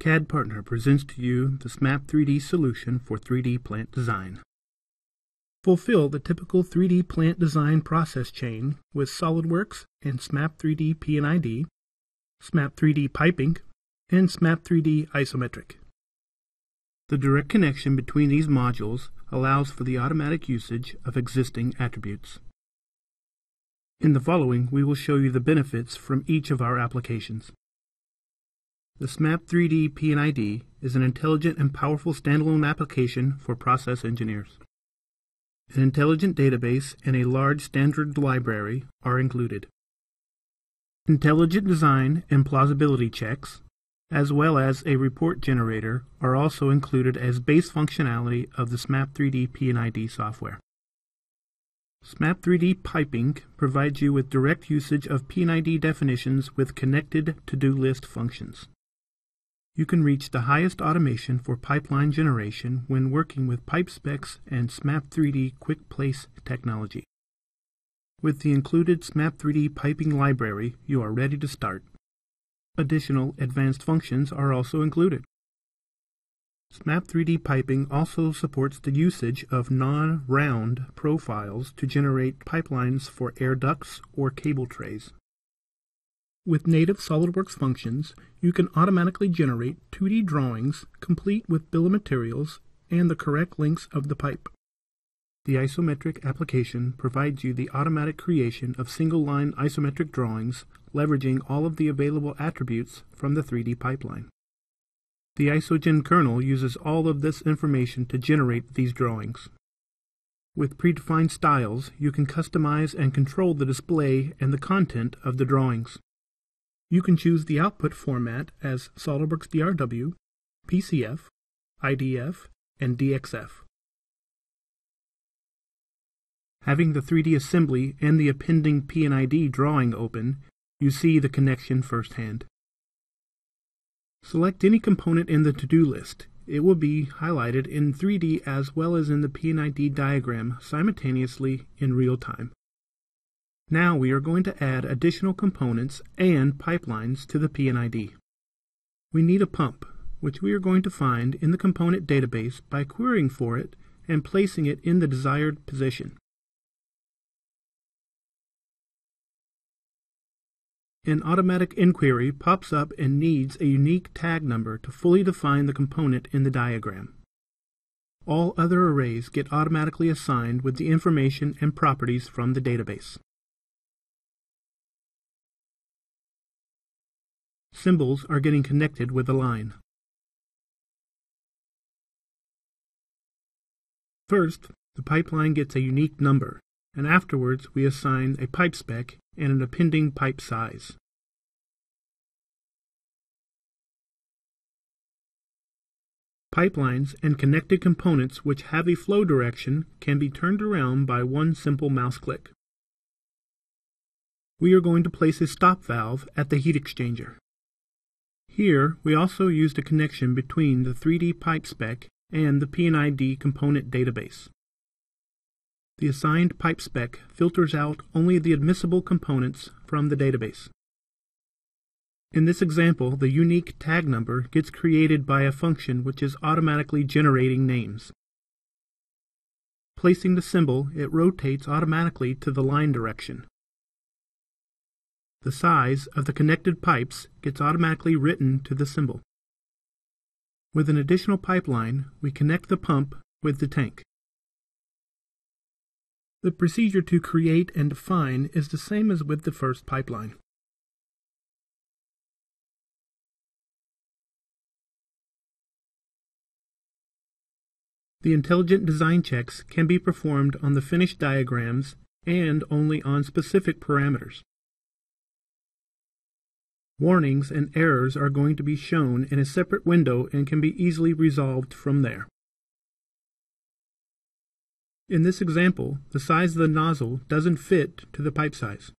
CAD Partner presents to you the SMAP 3D solution for 3D plant design. Fulfill the typical 3D plant design process chain with SOLIDWORKS and SMAP 3D P&ID, SMAP 3D piping, and SMAP 3D isometric. The direct connection between these modules allows for the automatic usage of existing attributes. In the following, we will show you the benefits from each of our applications. The SMAP 3D P&ID is an intelligent and powerful standalone application for process engineers. An intelligent database and a large standard library are included. Intelligent design and plausibility checks, as well as a report generator, are also included as base functionality of the SMAP 3D P&ID software. SMAP 3D piping provides you with direct usage of P&ID definitions with connected to-do list functions. You can reach the highest automation for pipeline generation when working with PipeSpecs and SMAP 3D Quick Place technology. With the included SMAP 3D piping library, you are ready to start. Additional advanced functions are also included. SMAP 3D piping also supports the usage of non-round profiles to generate pipelines for air ducts or cable trays. With native SOLIDWORKS functions, you can automatically generate 2D drawings complete with bill of materials and the correct lengths of the pipe. The isometric application provides you the automatic creation of single-line isometric drawings leveraging all of the available attributes from the 3D pipeline. The Isogen kernel uses all of this information to generate these drawings. With predefined styles, you can customize and control the display and the content of the drawings. You can choose the output format as SOLIDWORKS DRW, PCF, IDF, and DXF. Having the 3D assembly and the appending P&ID drawing open, you see the connection firsthand. Select any component in the to-do list. It will be highlighted in 3D as well as in the P&ID diagram simultaneously in real time. Now we are going to add additional components and pipelines to the P&ID. We need a pump, which we are going to find in the component database by querying for it and placing it in the desired position. An automatic inquiry pops up and needs a unique tag number to fully define the component in the diagram. All other arrays get automatically assigned with the information and properties from the database. Symbols are getting connected with the line. First, the pipeline gets a unique number, and afterwards we assign a pipe spec and an appending pipe size. Pipelines and connected components which have a flow direction can be turned around by one simple mouse click. We are going to place a stop valve at the heat exchanger. Here, we also used a connection between the 3D pipe spec and the P&ID component database. The assigned pipe spec filters out only the admissible components from the database. In this example, the unique tag number gets created by a function which is automatically generating names. Placing the symbol, it rotates automatically to the line direction. The size of the connected pipes gets automatically written to the symbol. With an additional pipeline, we connect the pump with the tank. The procedure to create and define is the same as with the first pipeline. The intelligent design checks can be performed on the finished diagrams and only on specific parameters. Warnings and errors are going to be shown in a separate window and can be easily resolved from there. In this example, the size of the nozzle doesn't fit to the pipe size.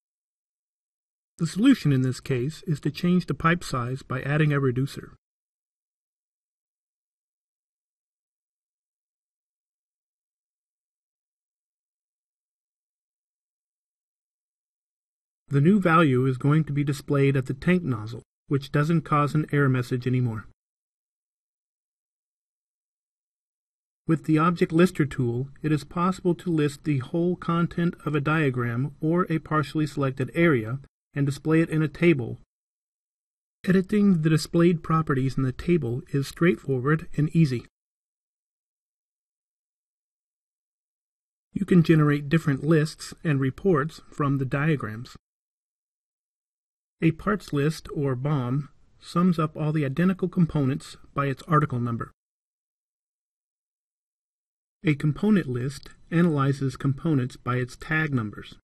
The solution in this case is to change the pipe size by adding a reducer. The new value is going to be displayed at the tank nozzle, which doesn't cause an error message anymore. With the Object Lister tool, it is possible to list the whole content of a diagram or a partially selected area and display it in a table. Editing the displayed properties in the table is straightforward and easy. You can generate different lists and reports from the diagrams. A parts list, or BOM, sums up all the identical components by its article number. A component list analyzes components by its tag numbers.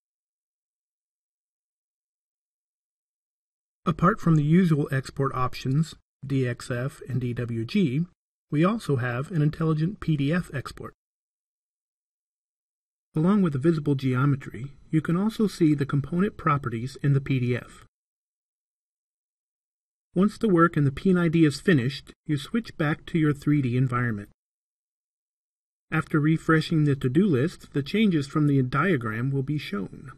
Apart from the usual export options, DXF and DWG, we also have an intelligent PDF export. Along with the visible geometry, you can also see the component properties in the PDF. Once the work in the P&ID is finished, you switch back to your 3D environment. After refreshing the to-do list, the changes from the diagram will be shown.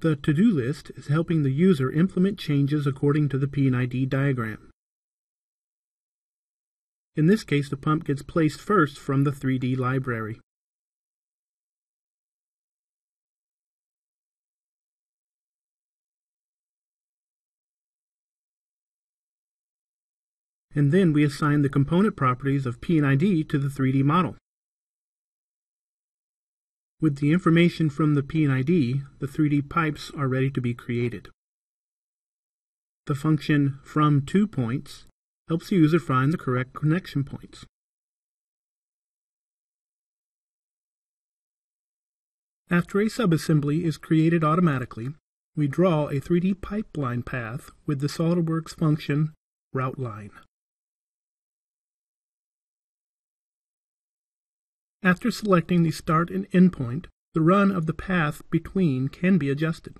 The to-do list is helping the user implement changes according to the P&ID diagram. In this case, the pump gets placed first from the 3D library. And then we assign the component properties of P&ID to the 3D model. With the information from the P&ID, the 3D pipes are ready to be created. The function from two points helps the user find the correct connection points. After a subassembly is created automatically, we draw a 3D pipeline path with the SOLIDWORKS function route line. After selecting the start and end point, the run of the path between can be adjusted.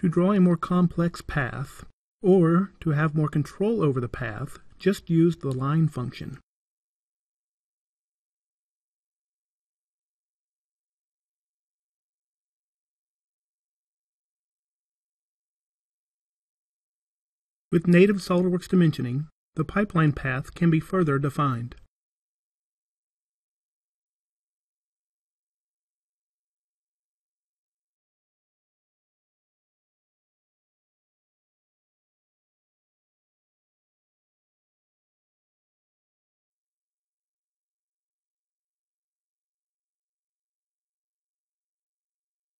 To draw a more complex path, or to have more control over the path, just use the line function. With native SOLIDWORKS dimensioning, the pipeline path can be further defined.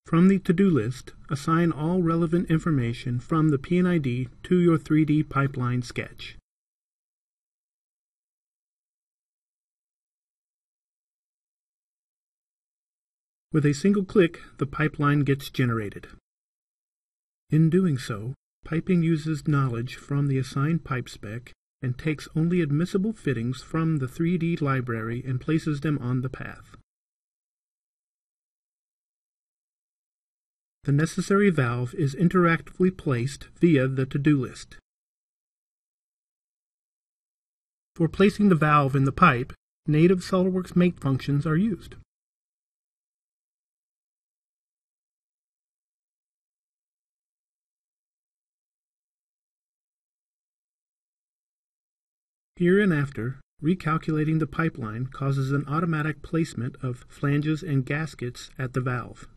From the to-do list, assign all relevant information from the P&ID to your 3D pipeline sketch. With a single click, the pipeline gets generated. In doing so, piping uses knowledge from the assigned pipe spec and takes only admissible fittings from the 3D library and places them on the path. The necessary valve is interactively placed via the to-do list. For placing the valve in the pipe, native SOLIDWORKS mate functions are used. Hereinafter, recalculating the pipeline causes an automatic placement of flanges and gaskets at the valve.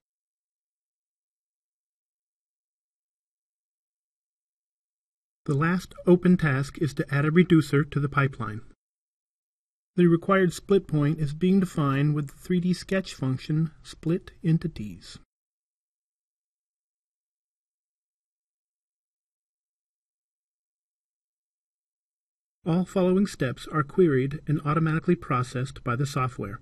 The last open task is to add a reducer to the pipeline. The required split point is being defined with the 3D sketch function split entities. All following steps are queried and automatically processed by the software.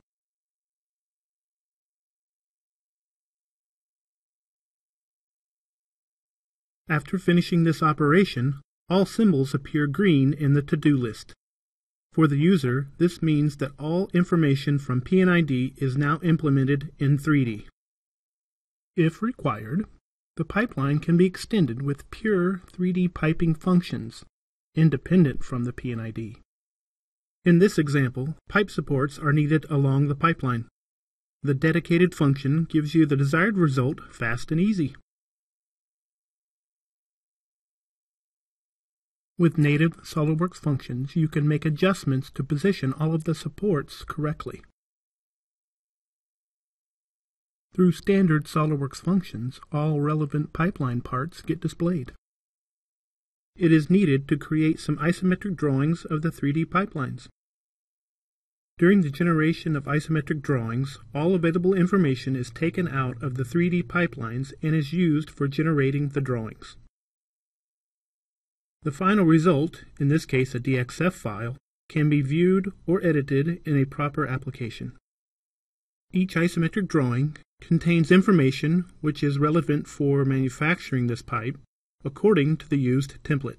After finishing this operation, all symbols appear green in the to-do list. For the user, this means that all information from P&ID is now implemented in 3D. If required, the pipeline can be extended with pure 3D piping functions, independent from the P&ID. In this example, pipe supports are needed along the pipeline. The dedicated function gives you the desired result fast and easy. With native SOLIDWORKS functions, you can make adjustments to position all of the supports correctly. Through standard SOLIDWORKS functions, all relevant pipeline parts get displayed. It is needed to create some isometric drawings of the 3D pipelines. During the generation of isometric drawings, all available information is taken out of the 3D pipelines and is used for generating the drawings. The final result, in this case a DXF file, can be viewed or edited in a proper application. Each isometric drawing contains information which is relevant for manufacturing this pipe according to the used template.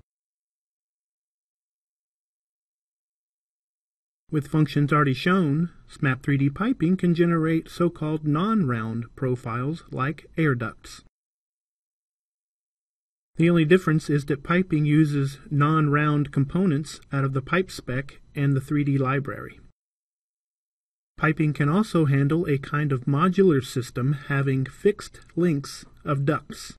With functions already shown, SMAP 3D piping can generate so-called non-round profiles like air ducts. The only difference is that piping uses non-round components out of the pipe spec and the 3D library. Piping can also handle a kind of modular system having fixed links of ducts.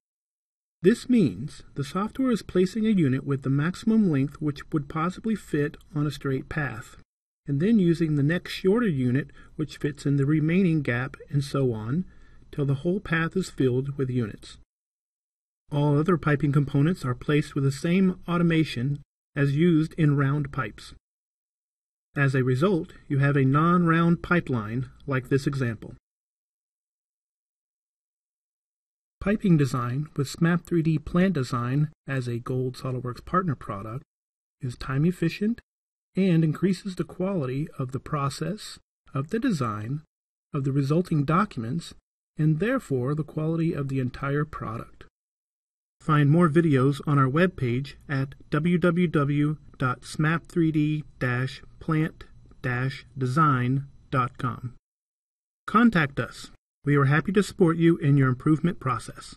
This means the software is placing a unit with the maximum length which would possibly fit on a straight path, and then using the next shorter unit which fits in the remaining gap and so on till the whole path is filled with units. All other piping components are placed with the same automation as used in round pipes. As a result, you have a non-round pipeline like this example. Piping design with SMAP 3D Plant Design as a Gold SOLIDWORKS partner product is time efficient and increases the quality of the process, of the design, of the resulting documents, and therefore the quality of the entire product. Find more videos on our webpage at www.smap3d-plant-design.com. Contact us. We are happy to support you in your improvement process.